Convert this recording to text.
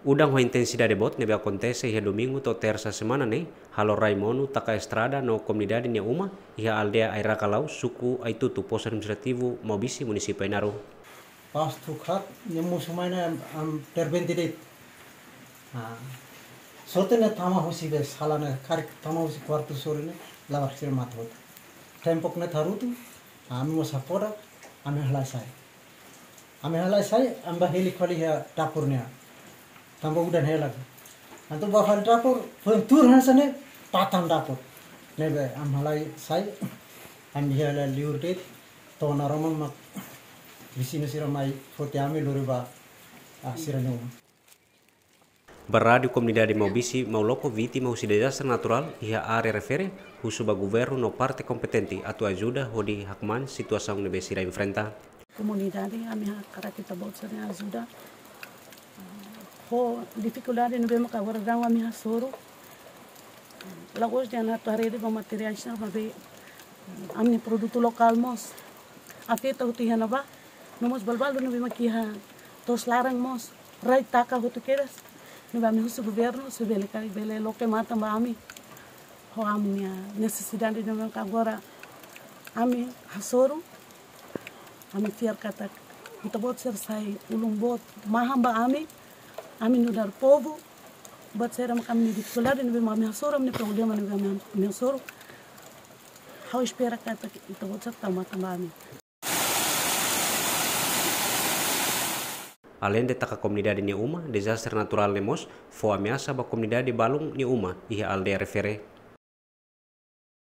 Udang a intensidade bot nebe acontece ia domingo to terça semana ne halo Raimonu taka estrada no comunidade nia uma ia aldea Airakalau suku Aitutu pos administrativo Mobisi município Inaru. Pas tukhat nemu sumaina am terbentidet. Ah. Sotene tama husi bes halana kar tama husi kwartu sorine lavar sir matot. Tempok ne tharutu ami mo sapora ami halai sai. Ami halai sai amba heli khali ya dapurnya. Tambah udah helak antu bakal dapur tur hasane patang dapur. Nebe am halai sai am hiala liur det to naramang mak visino siramai fote ame loriba asirano Barradi comunidade Maubisi Mauloco vítima de desastre natural e a área refere usuba governo no parte competente a tua ajuda hodi hakman situação nebe sira enfrenta. Comunidade a minha cara kita bolsa ajuda ho dificuldade no bem agora dá uma minha soro? Lagos de na tua rede com materiais na ver amni produto lokal mos. Afeta o tiha ba? No mos balbal no bem aqui ha tos larang mos. Rai taka ho tu queres no bem o governo se bele kai bele lo que mata ba ami. Ho amnia necessidade no bem agora ami hasoro ami fiar kata kita bot ser sai ulung bot. Mahamba ami amin dar povo. Bat sera kami di sekolah dan bem kami hasoro ni problema ni kami hasoro how espera kata kita bot sa tama tama amin. Além de taka comunidade ni uma, desastre natural lemos, foi ameaça ba comunidade balung ni uma, ia aldeia refere